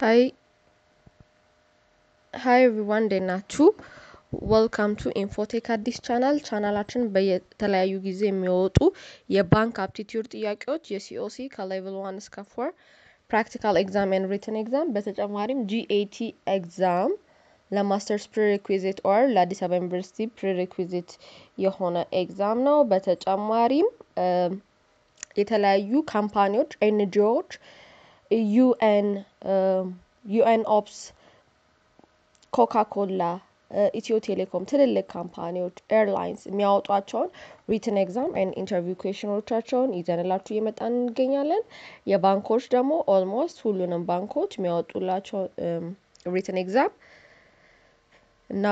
Hi hi everyone እንዴት ናችሁ? welcome to ኢንፎቴክ አዲስ ቻናል። ቻናላችን በየተለያዩ ጊዜ የሚወጡ የባንክ aptitude ጥያቄዎች የ COC ከ level one እስከ four practical exam and written exam በተጨማሪም GAT exam ለ masters prerequisite or ለአዲስ አበባ ዩኒቨርሲቲ prerequisite የሆነ exam ነው። በተጨማሪም የተለያዩ company ዎች NGO ዎች UN UNOPS ኮካ ኮላ ኢትዮ ቴሌኮም ትልልቅ company ዎች airlines የሚያወጧቸውን written exam and interview question ኦቻቸውን ይዘንላችሁ እየመጣን እንገኛለን። የባንኮች ደግሞ almost ሁሉንም ባንኮች የሚያወጡላቸው written exam እና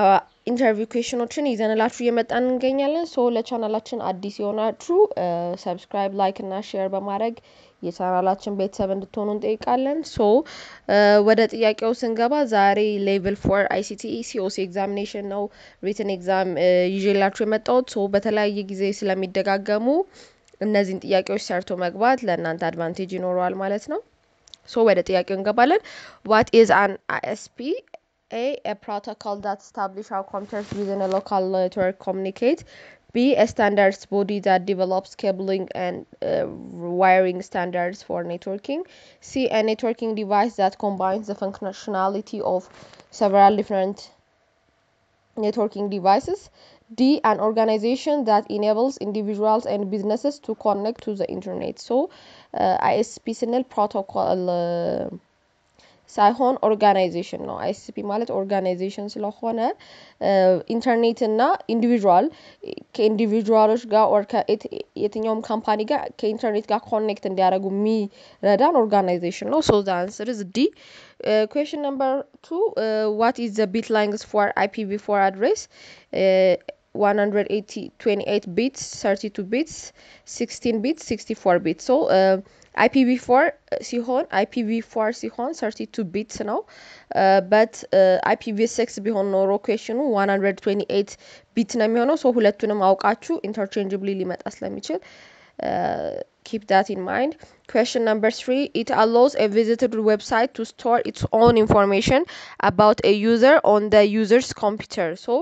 interview question ኦችን ይዘንላችሁ እየመጣን እንገኛለን። so ለቻናላችን አዲስ የሆናችሁ subscribe፣ like እና share በማድረግ የቻናላችን ቤተሰብ እንድትሆኑ እንጠይቃለን። so ወደ ጥያቄው ስንገባ ዛሬ level four ICT COC examination ነው written exam ይዤላችሁ የመጣሁት። so በተለያየ ጊዜ ስለሚደጋገሙ እነዚህን ጥያቄዎች ሰርቶ መግባት ለእናንተ advantage ይኖረዋል ማለት ነው። so ወደ ጥያቄው እንገባለን። what is an ISP A. A protocol that establishes how computers within a local. B. Standards body that develops cabling and uh, wiring standards for networking. C. A networking device that combines the functionality of several different networking devices. D. An organization that enables individuals and businesses to connect to the internet. So, uh, protocol. Uh, ሳይሆን ኦርጋናይዜሽን ነው። አይሲፒ ማለት ኦርጋናይዜሽን ስለሆነ ኢንተርኔት እና individual ከ individual ኦች ጋር or የትኛውም company ጋር ከኢንተርኔት ጋር connect እንዲያደርጉ የሚረዳን organization ነው። so the answer is D። question number two what is the bit length for IPv4 address 128 ቢትስ 32 ቢትስ 16 ቢትስ 64 ቢትስ ሶ አይፒቪ ፎር ሲሆን አይፒቪ ፎር ሲሆን 32 ቢትስ ነው በት አይፒቪ ሲክስ ቢሆን ኖሮ ኩዌሽኑ 128 ቢት ነው የሚሆነው ሶ ሁለቱንም አውቃችሁ ኢንተርቼንጅብሊ ሊመጣ ስለሚችል keep that in mind. Question number three It allows a visitor website to store its own information about a user on the user's computer. So,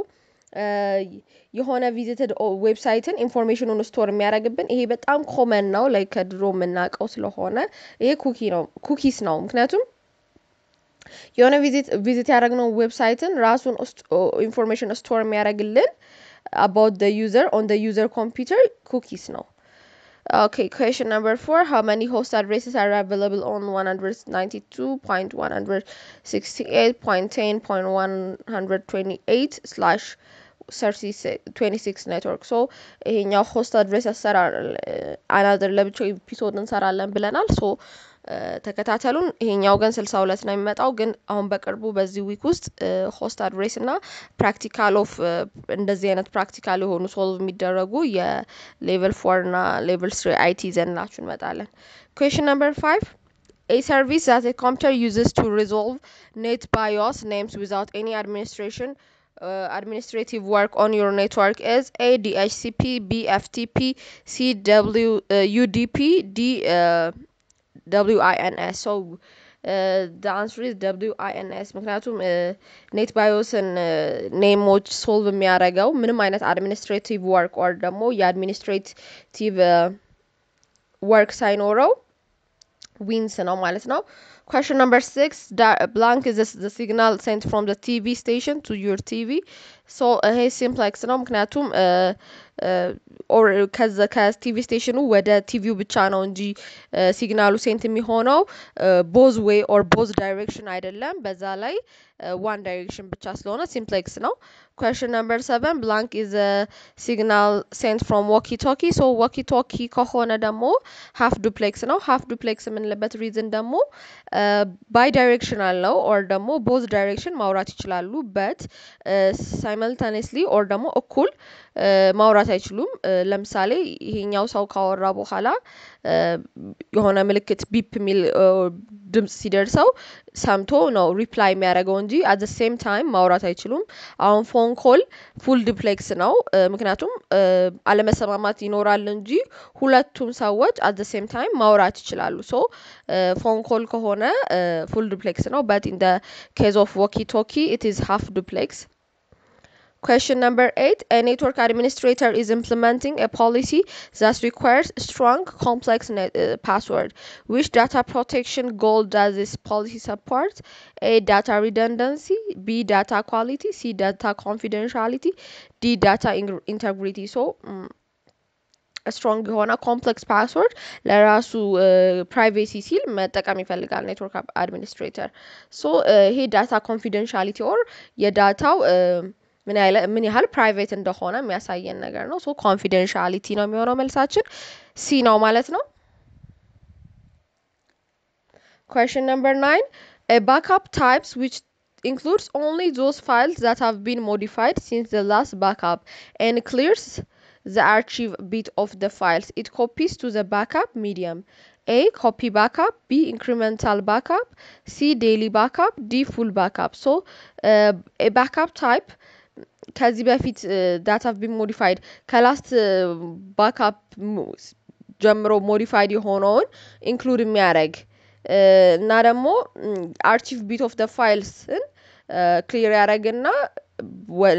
የሆነ ቪዚትድ ዌብሳይትን ኢንፎርሜሽኑን ስቶር የሚያደርግብን ይሄ በጣም ኮመን ነው። ላይ ከድሮ የምናውቀው ስለሆነ ይሄ cookie ነው። cookies ነው። ምክንያቱም የሆነ visit ያደረግነው website ን ራሱን information store የሚያደርግልን about user on user computer cookies ነው። Okay, question number four. How many host addresses are available on 192.168.10.128 slash 26 network so ይሄኛው host address አሰራር another ለብቻው episode እንሰራለን ብለናል። so ተከታተሉን። ይሄኛው ግን ስልሳ ሁለት ነው የሚመጣው። ግን አሁን በቅርቡ በዚህ week ውስጥ host address እና practical of እንደዚህ አይነት practical የሆኑ solve የሚደረጉ የ level four እና level three IT ይዘንላችሁ እንመጣለን። question number five A service that a computer uses to resolve NetBIOS names without any administration uh, administrative work on your network is A. DHCP, B. FTP, C. W, uh, UDP, D. Uh, WINS. So uh, the answer is WINS. ምክንያቱም NetBIOS ን name ኦች solve የሚያደርገው ምንም አይነት administrative work or ደግሞ የ administrative work ሳይኖረው ዊንስ ነው ማለት ነው። Question number six, blank is the, the signal sent from the TV station to your TV. So ይሄ ሲምፕሌክስ ነው ምክንያቱም ከዛ ከ TV station ኑ ወደ ቲቪው ብቻ ነው እንጂ signal ኡ sent የሚሆነው both way or both direction አይደለም። በዛ ላይ one direction ብቻ ስለሆነ simplex ነው። question number seven blank is signal sent from walkie talkie so walkie talkie ከሆነ ደግሞ half duplex ነው። half duplex የምንልበት reason ደግሞ bidirectional ነው or ደግሞ both direction ማውራት ይችላሉ but simultaneously or ደግሞ እኩል ማውራት ማውራት አይችሉም። ለምሳሌ ይሄኛው ሰው ካወራ በኋላ የሆነ ምልክት beep የሚል ድምጽ ሲደርሰው ሰምቶ ነው reply የሚያደርገው እንጂ at the same time ማውራት አይችሉም። አሁን phone call full duplex ነው፣ ምክንያቱም አለመሰማማት ይኖራል እንጂ ሁለቱም ሰዎች አት ዘ ሴም ታይም ማውራት ይችላሉ። ሶ ፎን ኮል ከሆነ ፉል ዲፕሌክስ ነው በት ኢን ኬዝ ኦፍ ዎኪ ቶኪ ኢት ኢዝ ሃፍ ዲፕሌክስ Question number eight A network administrator is implementing a policy that requires strong, complex net, uh, password. Which data protection goal does this policy support? A. Data redundancy. B. Data quality. C. Data confidentiality. D. Data integrity. So, um, ስትሮንግ የሆነ ኮምፕሌክስ ፓስወርድ ለራሱ ፕራይቬሲ ሲል መጠቀም ይፈልጋል ኔትወርክ አድሚኒስትሬተር። ሶ ይሄ ዳታ ኮንፊደንሻሊቲ ኦር የዳታው ምን ያህል ፕራይቬት እንደሆነ የሚያሳየን ነገር ነው። ሶ ኮንፊደንሻሊቲ ነው የሚሆነው መልሳችን ሲ ነው ማለት ነው። Question number nine A backup types which includes only those files that have been modified since the last backup and clears the archive bit of the files it copies to the backup medium. A. Copy backup. B. Incremental backup. C. Daily backup. D. Full backup. So, uh, a backup type ከዚህ በፊት ዳታ ቢን ሞዲፋይድ ከላስት ባካፕ ጀምሮ modified የሆነውን include የሚያደርግ እና ደግሞ archive bit of the files ን clear ያደረግና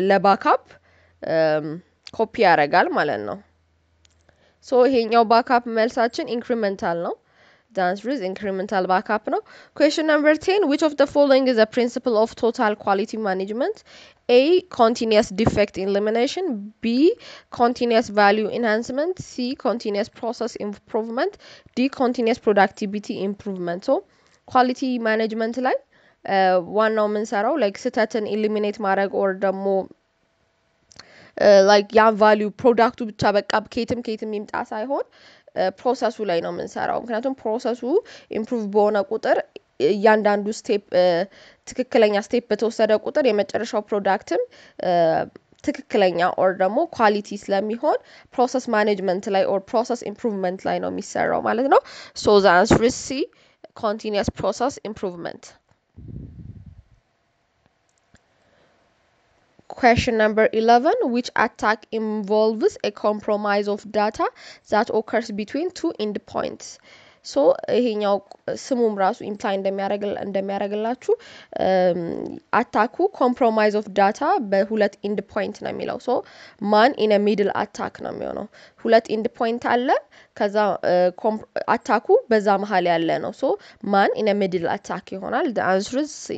ለ backup copy ያደርጋል ማለት ነው። so ይሄኛው backup መልሳችን incremental ነው። is incremental backup ነው። number 10 Which of the following is a principle of total quality management? A. Continuous defect elimination. B. Continuous value enhancement. C. Continuous process improvement. D. Continuous productivity improvement. So quality management ላይ ዋናው የምንሰራው like ስህተትን eliminate ማድረግ or ደግሞ like ያን value product ኡ ብቻ በቃ ከየትም ከየትም ይምጣ ሳይሆን process ኡ ላይ ነው የምንሰራው። ምክንያቱም process ኡ improve በሆነ ቁጥር እያንዳንዱ ስቴፕ ትክክለኛ ስቴፕ በተወሰደ ቁጥር የመጨረሻው ፕሮዳክትም ትክክለኛ ኦር ደግሞ ኳሊቲ ስለሚሆን ፕሮሰስ ማኔጅመንት ላይ ኦር ፕሮሰስ ኢምፕሩቭመንት ላይ ነው የሚሰራው ማለት ነው። ሶ ዘ አንስር ኢዝ ሲ continuous process improvement. Question number 11 Which attack involves a compromise of data that occurs between two endpoints? ሶ ይሄኛው ስሙም ራሱ imply እንደሚያደርግላችሁ attack ኡ compromise of data በሁለት end point ነው የሚለው። so man in middle attack ነው የሚሆነው። ሁለት end point አለ ከዛ attack ኡ በዛ መሀል ያለ ነው። so man in middle attack ይሆናል። answer C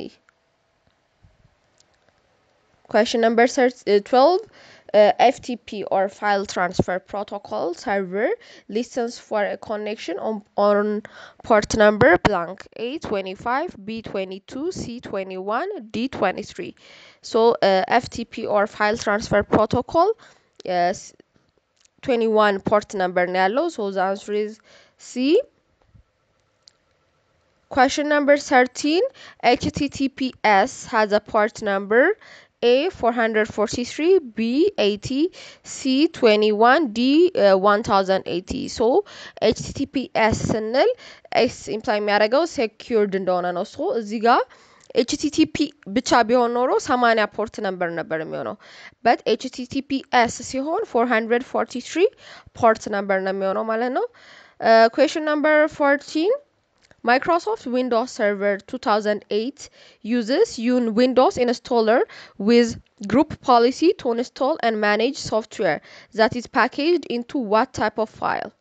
Question number 12 uh, FTP or file transfer protocol server listens for a connection on, on port number blank A25, B22, C21, D23. So uh, FTP or file transfer protocol, yes, 21 port number Nello. So the answer is C. Question number 13 HTTPS has a port number A 443, B 80, C 21, D uh, 1080. So HTTPS ስንል S imply የሚያደርገው secured እንደሆነ ነው። so እዚህ ጋር ብቻ ቢሆን ኖሮ 80 port ነበር ነበር የሚሆነው but HTTPS ሲሆን 443 port ነበር ነው የሚሆነው ማለት ነው። question number 14 Microsoft Windows Server 2008 uses un Windows installer with group policy to install and manage software that is packaged into what type of file?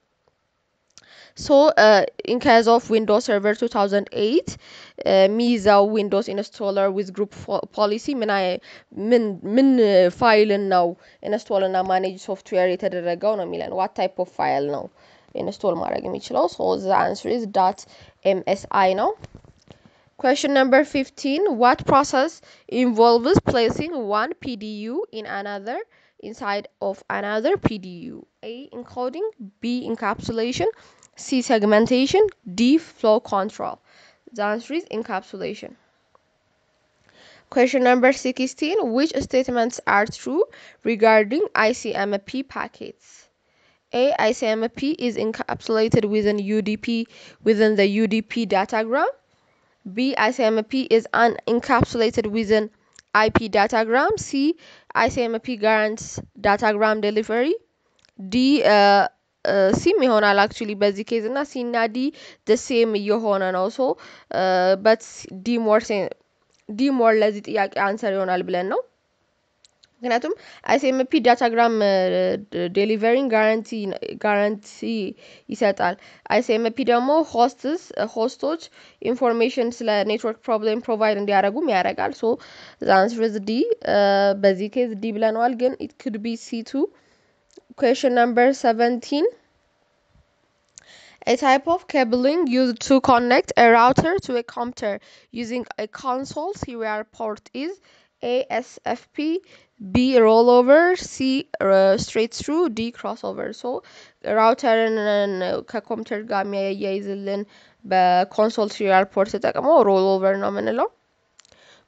So, uh, in case of Windows Server 2008, ሚይዛው ዊንዶውስ ኢንስቶለር ዊዝ ግሩፕ ፖሊሲ ምን ምን ፋይል ነው ኢንስቶል እና ማኔጅ ሶፍትዌር የተደረገው ነው የሚለን ዋት ታይፕ ኦፍ ፋይል ነው ኢንስቶል ማድረግ የሚችለው ሶ ዘ አንስር ኢዝ ዳት MSI no. Question number 15. What process involves placing one PDU in another inside of another PDU? A. Encoding B. Encapsulation C. Segmentation D. Flow control. The answer is encapsulation. Question number 16. Which statements are true regarding ICMP packets? A. ICMP is encapsulated within UDP within the UDP datagram. B. ICMP is unencapsulated within IP datagram. C. ICMP guarantees datagram delivery. D. Uh, same ይሆናል actually በዚህ case እና C እና D the same እየሆነ ነው so but D more ለዚህ ጥያቄ answer ይሆናል ብለን ነው ምክንያቱም አይሲኤምፒ ዳታግራም ዴሊቨሪንግ ጋራንቲ ጋራንቲ ይሰጣል። አይሲኤምፒ ደግሞ ሆስትስ ሆስቶች ኢንፎርሜሽን ስለ ኔትወርክ ፕሮብሌም ፕሮቫይድ እንዲያደርጉም ያደርጋል። ሶ ዛንስርዝ ዲ በዚህ ኬዝ ዲ ብለነዋል፣ ግን ኢት ኩድ ቢ ሲ ቱ Question number 17. A type of cabling used to connect a router to a computer using a console serial port is A. SFP, B. Rollover, C. Uh, straight through, D. Crossover. So ራውተርን ከኮምፒውተር ጋር የሚያያይዝልን በኮንሶል ሲሪያል ፖርት ተጠቅመው ሮል ኦቨር ነው የምንለው።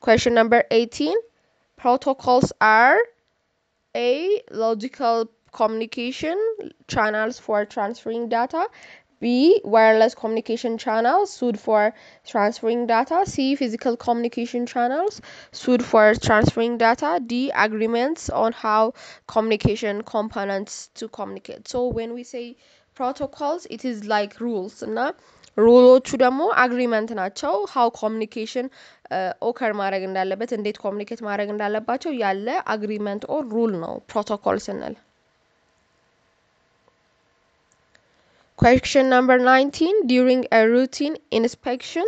Question number 18. Protocols are A. Logical communication channels for transferring data. B. Wireless communication channels sued for transferring data. C. Physical communication channels sued for transferring data. D. Agreements on how communication components to communicate. So when we say protocols, it is like rules. እና ሩሎቹ ደግሞ አግሪመንት ናቸው። ሀው ኮሚኒኬሽን ኦከር ማድረግ እንዳለበት እንዴት ኮሚኒኬት ማድረግ እንዳለባቸው ያለ አግሪመንት ኦር ሩል ነው ፕሮቶኮል ስንል። Question number 19. During a routine inspection,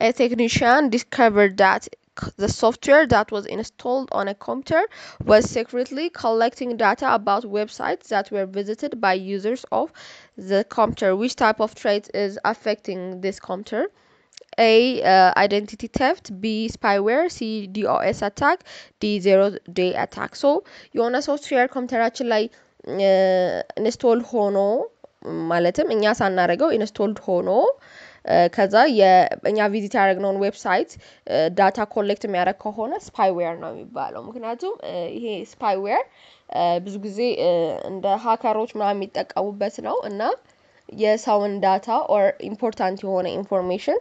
a technician discovered that the software that was installed on a computer was secretly collecting data about websites that were visited by users of the computer. Which type of trait is affecting this computer? A. Uh, identity theft. B. Spyware. C. DOS attack. D. Zero day attack. So የሆነ ሶፍትዌር ኮምፒውተራችን ላይ ኢንስቶል ሆኖ ማለትም እኛ ሳናደርገው ኢንስቶልድ ሆኖ ከዛ እኛ visit ያደረግነውን website data collect የሚያደርግ ከሆነ spyware ነው የሚባለው። ምክንያቱም ይሄ spyware ብዙ ጊዜ እንደ hacker ኦች ምናምን የሚጠቀሙበት ነው እና የሰውን data or important የሆነ information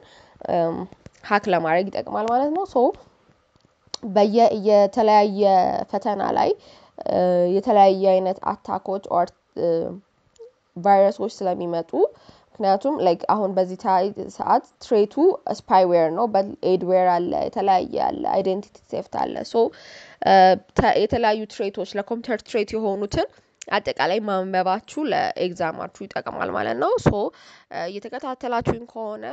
hack ለማድረግ ይጠቅማል ማለት ነው። so በየ ፈተና ላይ የተለያየ አይነት attack ኦች or ቫይረሶች ስለሚመጡ ምክንያቱም like አሁን በዚህ ሰዓት threat ኡ spyware ነው adware አለ የተለያየ አለ identity theft አለ so የተለያዩ threat ኦች ለኮምፒውተር threat የሆኑትን አጠቃላይ ማንበባችሁ ለ exam ኣችሁ ይጠቅማል ማለት ነው። so እየተከታተላችሁኝ ከሆነ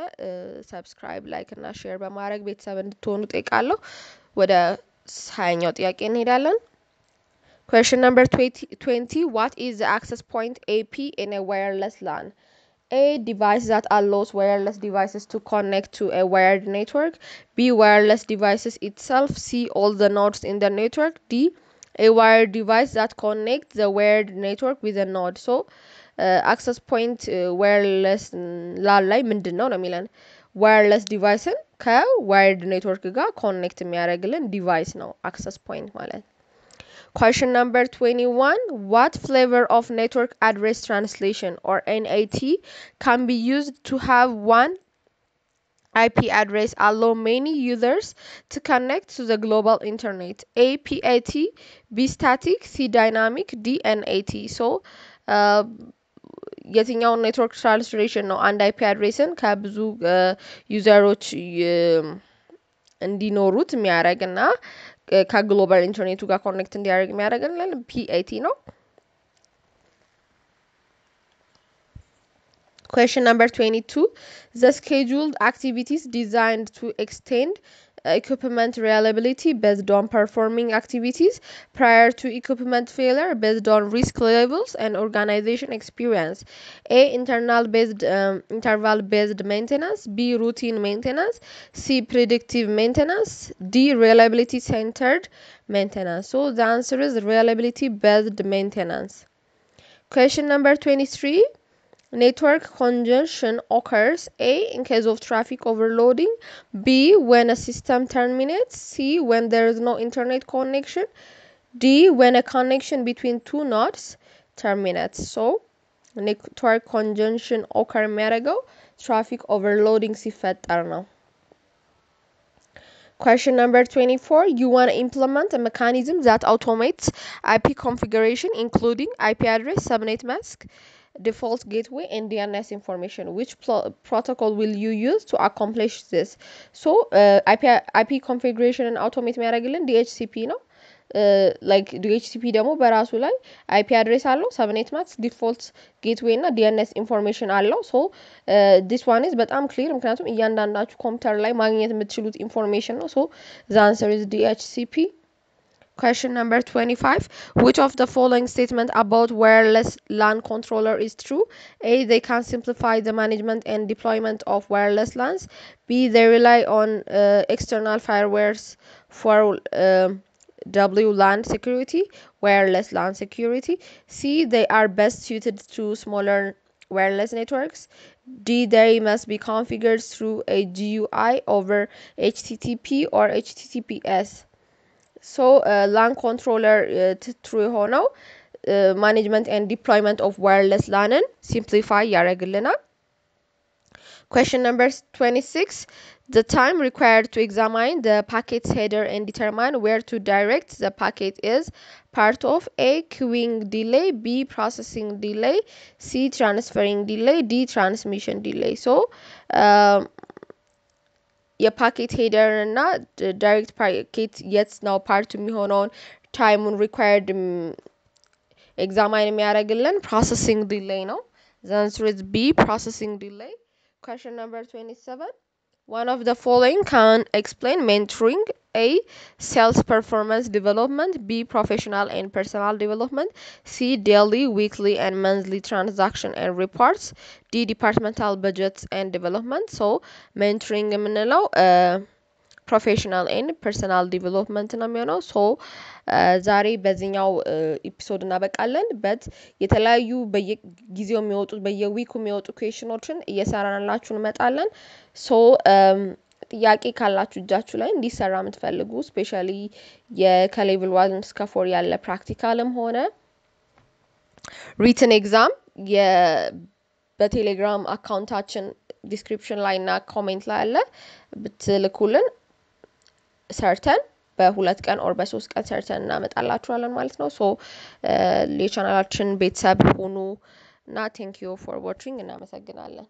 subscribe፣ like እና share በማድረግ ቤተሰብ እንድትሆኑ ጠይቃለሁ። ወደ ሀያኛው ጥያቄ እንሄዳለን። Question number 20, 20 What is the access point AP in a wireless LAN? A. Device that allows wireless devices to connect to a wired network. B. Wireless devices itself. C. All the nodes in the network. D. A wired device that connects the wired network with a node. So, uh, access point uh, wireless LAN ላይ ምንድን ነው ነው የሚለን ዋየርለስ ዲቫይስን ከዋይርድ ኔትወርክ ጋር ኮኔክት የሚያደርግልን ዲቫይስ ነው አክሰስ ፖይንት ማለት Question number 21. What flavor of network address translation or NAT can be used to have one IP address allow many users to connect to the global internet? A. PAT, B. Static, C. Dynamic, D. NAT. So, uh, የትኛውን ኔትወርክ ትራንስሌሽን ነው አንድ አይፒ አድሬስን ከብዙ ዩዘሮች እንዲኖሩት የሚያደርግ እና ከግሎባል ኢንተርኔቱ ጋር ኮኔክት እንዲያደርግ የሚያደርግልን ፒኤቲ ነው። Question number 22. The scheduled activities designed to extend equipment reliability based on performing activities prior to equipment failure based on risk levels and organization experience. A. Internal based um, interval based maintenance. B. Routine maintenance. C. Predictive maintenance. D. Reliability centered maintenance. So the answer is reliability based maintenance. Question number 23 network congestion occurs A in case of traffic overloading, B when a system terminates, C when there is no internet connection, D when a connection between two nodes terminates. So ኔትወርክ ኮንጀንሽን ኦከር የሚያደርገው ትራፊክ ኦቨርሎዲንግ ሲፈጠር ነው። Question number 24. You want to implement a mechanism that automates IP configuration, including IP address, subnet mask, default gateway, and DNS information. Which protocol will you use to accomplish this? So, uh, IP, IP configuration and automate የሚያደርግልን DHCP ነው። like DHCP ደግሞ በራሱ ላይ IP address አለው subnet mask default gateway እና DNS information አለው so this one is በጣም clear ምክንያቱም እያንዳንዳችሁ ኮምፒውተር ላይ ማግኘት የምትችሉት information ነው so the answer is DHCP Question number 25. Which of the following statement about wireless LAN controller is true? A. They can simplify the management and deployment of wireless LANs. B. They rely on uh, external firewalls for uh, WLAN security, wireless LAN security. C. They are best suited to smaller wireless networks. D. They must be configured through a GUI over HTTP or HTTPS ሶ ላን ኮንትሮለር ትሩ የሆነው ማኔጅመንት ኤንድ ዲፕሎይመንት ኦፍ ዋየርለስ ላንን ሲምፕሊፋይ ያደርግልናል። Question number 26. The time required to examine the packet's header and determine where to direct the packet is part of A. Queuing delay, B. Processing delay, C. Transferring delay, D. Transmission delay. So, um, የፓኬት ሄደር እና ዳይሬክት ፓኬት የት ነው ፓርት የሚሆነውን ታይሙን ሪኳየርድ ኤግዛማይን የሚያደርግልን ፕሮሰሲንግ ዲሌይ ነው። ዘንስር ኢዝ ቢ ፕሮሰሲንግ ዲሌይ። Question number 27. One of the following can explain mentoring A. Sales performance development B. Professional and personal development C. Daily, weekly, and monthly transaction and reports D. Departmental budgets and development So, mentoring የምንለው ፕሮፌሽናል ኤንድ ፐርሰናል ዲቨሎፕመንት ነው የሚሆነው። ሶ ዛሬ በዚህኛው episode እናበቃለን። but የተለያዩ በየጊዜው የሚወጡ በየ week ኡ የሚወጡ question ኦችን እየሰራንላችሁ እንመጣለን። so ጥያቄ ካላችሁ እጃችሁ ላይ እንዲሰራ የምትፈልጉ specially ከ level one እስከ four ያለ practical ም ሆነ written exam በቴሌግራም account ኣችን description ላይ እና comment ላይ አለ። ብትልኩልን ሰርተን በሁለት ቀን or በሶስት ቀን ሰርተን እናመጣላችኋለን ማለት ነው። so የ channel ኣችን ቤተሰብ ሆኑ እና thank you for watching እናመሰግናለን